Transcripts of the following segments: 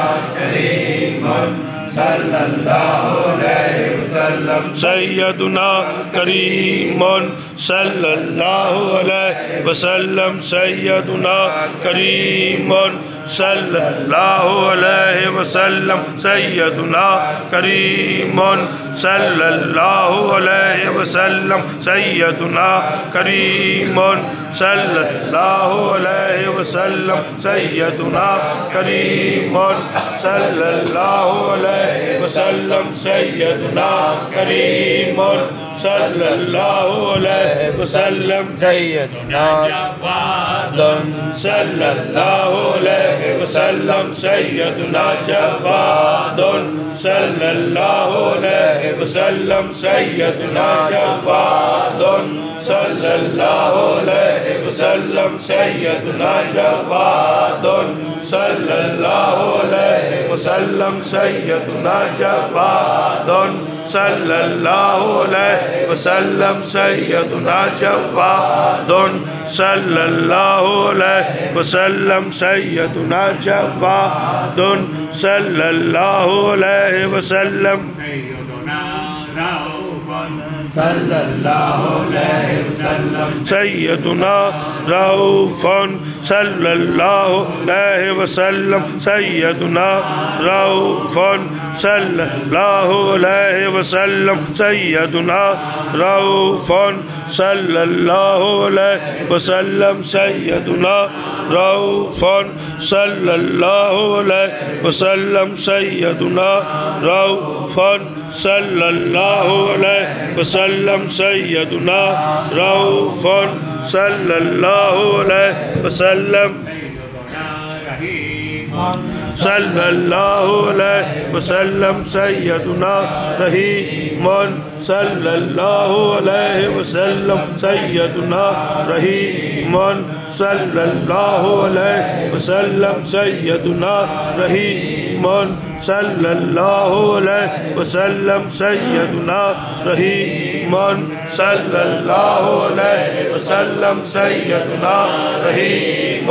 عليم صلى الله عليه سیدنا کریم صلی اللہ علیہ وسلم. سیدنا کریم صلی اللہ علیہ وسلم. سیدنا کریم صلی اللہ علیہ وسلم. سیدنا کریم صلی اللہ علیہ وسلم. سیدنا کریم صلی اللہ علیہ وسلم. سیدنا کریم صلی اللہ علیہ وسلم. سیدنا جواد صلی اللہ علیہ وسلم. سیدنا جواد صلی اللہ علیہ وسلم سیدنا جواد صلی اللہ علیہ وسلم، سیدنا جواد صلی اللہ علیہ وسلم، سیدنا جواد صلی اللہ علیہ وسلم، سیدنا جواد صلی اللہ علیہ وسلم، سیدنا جواد صلی اللہ علیہ وسلم۔ صلى الله عليه وسلم سيدنا رؤوف صلى الله عليه وسلم. سيدنا رؤوف صلى الله عليه وسلم. سيدنا رؤوف صلى الله عليه وسلم. سيدنا رؤوف صلى الله عليه وسلم. سيدنا رؤوف صلى الله عليه وسلم سيدنا رؤوف صلى الله عليه وسلم. صلی اللہ علیہ وسلم سیدنا رحیم صلی اللہ علیہ وسلم سیدنا رحیم صلی اللہ علیہ وسلم سیدنا رحیم صلی اللہ علیہ وسلم سیدنا رحیم صلی اللہ علیہ وسلم سیدنا رحیم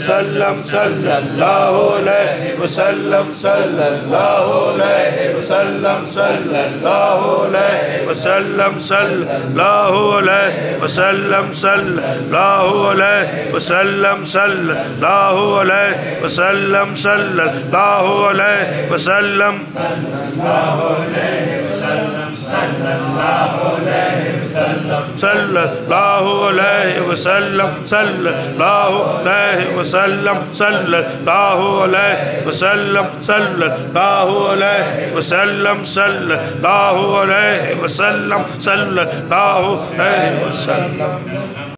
وسلم صلی اللہ علیہ وسلم صلی اللہ علیہ وسلم صلی اللہ علیہ وسلم صلی اللہ علیہ وسلم صلی اللہ علیہ وسلم صلی اللہ علیہ وسلم صلی اللہ علیہ وسلم صلی اللہ علیہ وسلم صلی اللہ علیہ صلى الله عليه وسلم، صلى الله عليه وسلم، صلى الله عليه وسلم، صلى الله عليه وسلم، صلى الله عليه وسلم، صلى الله عليه وسلم.